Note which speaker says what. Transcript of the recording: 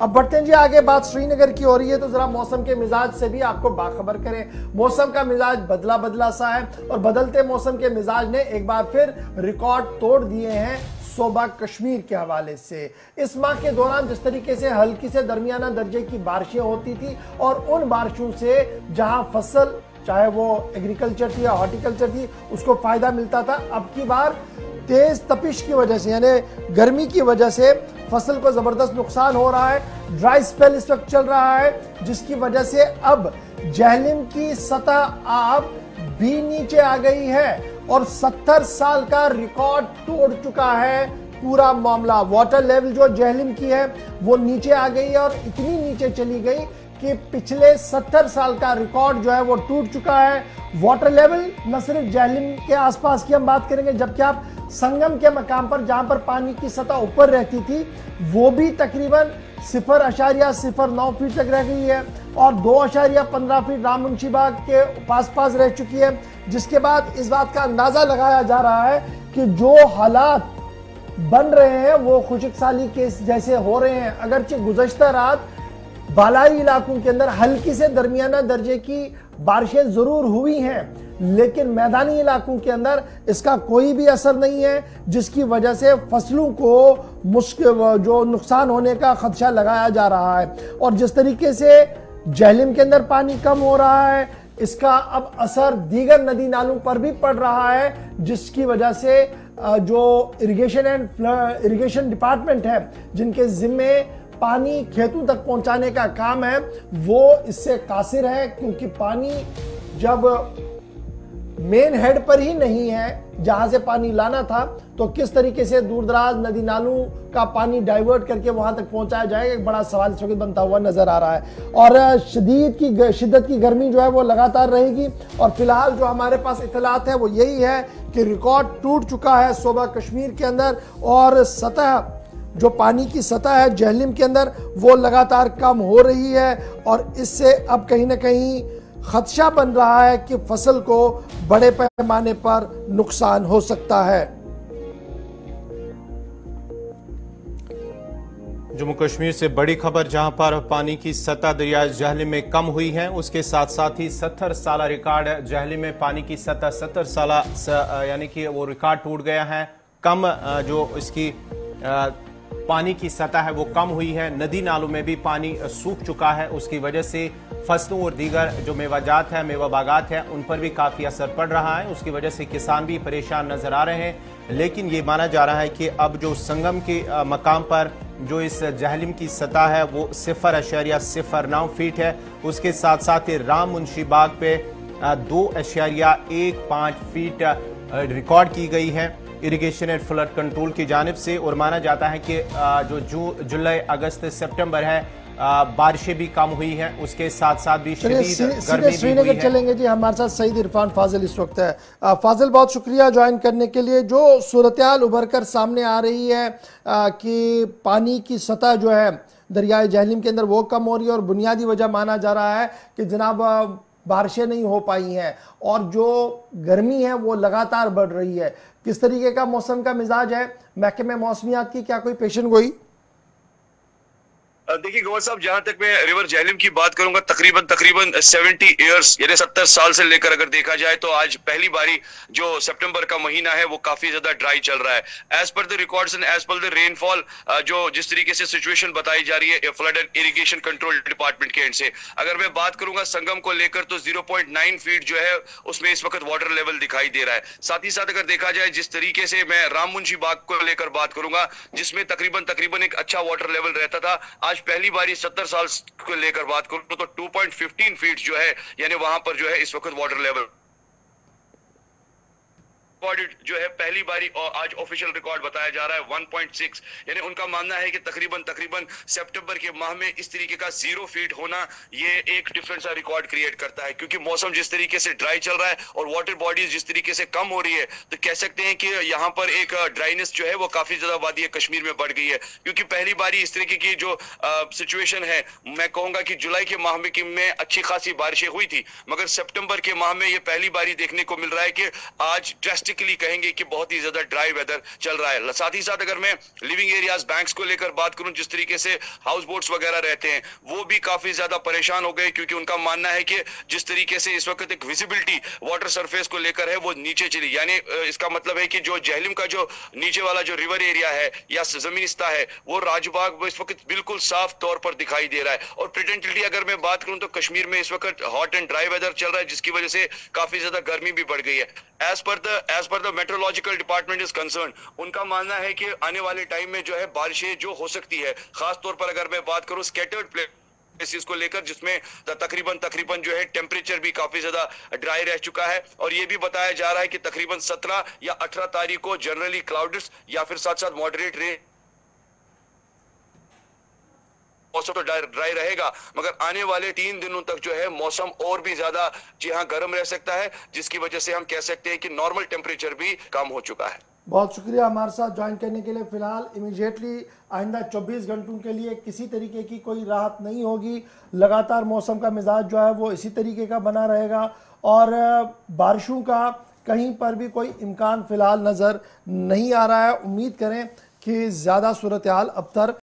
Speaker 1: अब बढ़ते हैं जी, आगे बात श्रीनगर की हो रही है तो जरा मौसम के मिजाज से भी आपको बाखबर करें। मौसम का मिजाज बदला बदला सा है, और बदलते मौसम के मिजाज ने एक बार फिर रिकॉर्ड तोड़ दिए हैं सोबा कश्मीर के हवाले से। इस माह के दौरान जिस तरीके से हल्की से दरमियाना दर्जे की बारिशें होती थी, और उन बारिशों से जहाँ फ़सल चाहे वो एग्रीकल्चर थी या हॉर्टिकल्चर थी, उसको फ़ायदा मिलता था। अब की बार तेज तपिश की वजह से, यानी गर्मी की वजह से फ़सल को ज़बरदस्त नुकसान हो रहा है ड्राई स्पेल इस वक्त चल रहा है, जिसकी वजह से अब जहलिम की सतह आप भी नीचे आ गई है और 70 साल का रिकॉर्ड तोड़ चुका है पूरा मामला। वाटर लेवल जो जहलिम की है, वो नीचे आ गई है और इतनी नीचे चली गई कि पिछले 70 साल का रिकॉर्ड जो है वो टूट चुका है। वाटर लेवल न सिर्फ़ जहलिम के आसपास की हम बात करेंगे, जबकि आप संगम के मकाम पर, जहाँ पर पानी की सतह ऊपर रहती थी, वो भी तकरीबन सिफर अशारिया, सिफर नौ फीट तक रह गई है और दो अशारिया पंद्रह फीट राम मुंशी बाग के पास पास रह चुकी है, जिसके बाद इस बात का अंदाज़ा लगाया जा रहा है कि जो हालात बन रहे हैं, वो खुशक साली के जैसे हो रहे हैं। अगरचे गुजश्ता रात बालाई इलाकों के अंदर हल्की से दरमियाना दर्जे की बारिशें ज़रूर हुई हैं, लेकिन मैदानी इलाकों के अंदर इसका कोई भी असर नहीं है, जिसकी वजह से फ़सलों को मुश्किल जो नुकसान होने का खदशा लगाया जा रहा है। और जिस तरीके से जहलिम के अंदर पानी कम हो रहा है, इसका अब असर दीगर नदी नालों पर भी पड़ रहा है, जिसकी वजह से जो इरिगेशन एंड इरिगेशन डिपार्टमेंट है, जिनके जिम्मे पानी खेतों तक पहुँचाने का काम है। वो इससे कासिर है क्योंकि पानी जब मेन हेड पर ही नहीं है, जहाँ से पानी लाना था तो किस तरीके से दूर दराज नदी नालों का पानी डाइवर्ट करके वहाँ तक पहुँचाया जाएगा, एक बड़ा सवाल इस वक्त बनता हुआ नज़र आ रहा है। और शदीद की शिद्दत की गर्मी जो है वो लगातार रहेगी, और फ़िलहाल जो हमारे पास इतलात है वो यही है कि रिकॉर्ड टूट चुका है सोबा कश्मीर के अंदर, और सतह जो पानी की सतह है जहलिम के अंदर, वो लगातार कम हो रही है और इससे अब कहीं ना कहीं खदशा बन रहा है कि फ़सल को बड़े पैमाने पर नुकसान हो सकता है।
Speaker 2: जम्मू कश्मीर से बड़ी खबर जहाँ पर पानी की सतह दरिया जहली में कम हुई है, उसके साथ साथ ही सत्तर साल रिकॉर्ड जहली में पानी की सतह सत्तर साल यानी कि वो रिकॉर्ड टूट गया है। कम जो इसकी पानी की सतह है, वो कम हुई है, नदी नालों में भी पानी सूख चुका है। उसकी वजह से फ़सलों और दीगर जो मेवाजात है मेवा बागात है, उन पर भी काफ़ी असर पड़ रहा है। उसकी वजह से किसान भी परेशान नज़र आ रहे हैं। लेकिन ये माना जा रहा है कि अब जो संगम के मकाम पर जो इस जहलिम की सतह है, वो सिफर अशरिया सिफर नौ फीट है। उसके साथ साथ राम मुंशी बाग पे दो अशरिया एक पाँच फीट रिकॉर्ड की गई है। इरिगेशन एंड फ्लड कंट्रोल की जानब से और माना जाता है कि जो जू जुलाई अगस्त सितंबर है बारिशें भी कम हुई हैं उसके साथ साथ भी
Speaker 1: श्रीनगर चलेंगे जी हमारे साथ सईद इरफान फाजिल इस वक्त है। फाजिल बहुत शुक्रिया ज्वाइन करने के लिए। जो सूरत उभर कर सामने आ रही है कि पानी की सतह जो है दरियाए जहलीम के अंदर वो कम हो रही है और बुनियादी वजह माना जा रहा है कि जनाब बारिशें नहीं हो पाई हैं और जो गर्मी है वो लगातार बढ़ रही है। किस तरीके का मौसम का मिजाज है? महकमे मौसमियात की क्या कोई पेशन गोई
Speaker 3: देखिए गौर साहब, जहाँ तक मैं रिवर जैलिम की बात करूँगा, तकरीबन तकरीबन 70 इयर्स यानी 70 साल से लेकर अगर देखा जाए तो आज पहली बारी जो सितंबर का महीना है, वो काफ़ी ज़्यादा ड्राई चल रहा है। As per the records and as per the rainfall जो जिस तरीके से सिचुएशन बताई जा रही है flood and irrigation control department के एंड से। अगर मैं बात करूँगा संगम को लेकर तो ज़ीरो फीट जो है, उसमें इस वक्त वाटर लेवल दिखाई दे रहा है। साथ ही साथ अगर देखा जाए, जिस तरीके से मैं राम मुंशी बाग को लेकर बात करूँगा, जिसमें तकरीबन तकरीबन एक अच्छा वाटर लेवल रहता था, आज आज पहली बार सत्तर साल को लेकर बात करूँ तो 2.15 फीट जो है, यानी वहाँ पर जो है इस वक्त वाटर लेवल रिकॉर्डेड जो है पहली बारी और आज ऑफिशियल रिकॉर्ड बताया जा रहा है 1.6 यानी उनका मानना है कि तकरीबन तकरीबन सितंबर के माह में इस तरीके का ज़ीरो फीट होना ये एक डिफरेंट सा रिकॉर्ड क्रिएट करता है। क्योंकि मौसम जिस तरीके से ड्राई चल रहा है और वाटर बॉडीज जिस तरीके से कम हो रही है तो कह सकते हैं कि यहाँ पर एक ड्राइनेस जो है वो काफ़ी ज़्यादा वादी कश्मीर में बढ़ गई है। क्योंकि पहली बारी इस तरीके की जो सिचुएशन है मैं कहूँगा कि जुलाई के माह में, में अच्छी खासी बारिशें हुई थी मगर सितंबर के माह में ये पहली बारी देखने को मिल रहा है कि आज ड्रेस्टिक ड्रास्टिकली कहेंगे कि बहुत ही ज़्यादा ड्राई वेदर चल रहा है। साथ ही साथ अगर मैं लिविंग एरियाज़ बैंक्स को लेकर बात करूँ, जिस तरीके से हाउस बोट्स वगैरह रहते हैं, वो भी काफ़ी ज़्यादा परेशान हो गए, क्योंकि उनका मानना है कि जिस तरीके से इस वक्त एक विजिबिलिटी वाटर सरफेस को लेकर है, वो नीचे चली। यानी इसका मतलब है कि जो जहलिम का जो नीचे वाला जो रिवर एरिया है, या जमीनिस्ता है, वो राजबाग इस वक्त बिल्कुल साफ़ तौर पर दिखाई दे रहा है। और प्रेजेंटली अगर मैं बात करूँ तो कश्मीर में इस वक्त हॉट एंड ड्राई वेदर चल रहा है, जिसकी वजह से काफ़ी ज़्यादा गर्मी भी बढ़ गई है। As per the as per the meteorological department is concerned उनका मानना है कि आने वाले टाइम में जो है बारिशें जो हो सकती है खासतौर पर अगर मैं बात करूँ स्केटर्ड प्लेस को लेकर, जिसमें तकरीबन तकरीबन जो है टेम्परेचर भी काफ़ी ज़्यादा ड्राई रह चुका है, और ये भी बताया जा रहा है कि तकरीबन 17 या 18 तारीख को जनरली क्लाउड्स या फिर साथ साथ मॉडरेट रेन मौसम तो ड्राई रहेगा, मगर आने वाले तीन दिनों तक जो है मौसम और भी ज़्यादा जी हाँ गर्म रह सकता है, जिसकी वजह से हम कह सकते हैं कि नॉर्मल टेम्परेचर भी कम हो चुका है।
Speaker 1: बहुत शुक्रिया हमारे साथ ज्वाइन करने के लिए। फ़िलहाल इमीडिएटली आइंदा 24 घंटों के लिए किसी तरीके की कोई राहत नहीं होगी। लगातार मौसम का मिजाज जो है वो इसी तरीके का बना रहेगा और बारिशों का कहीं पर भी कोई इम्कान फ़िलहाल नज़र नहीं आ रहा है। उम्मीद करें कि ज़्यादा सूरत हाल अब तक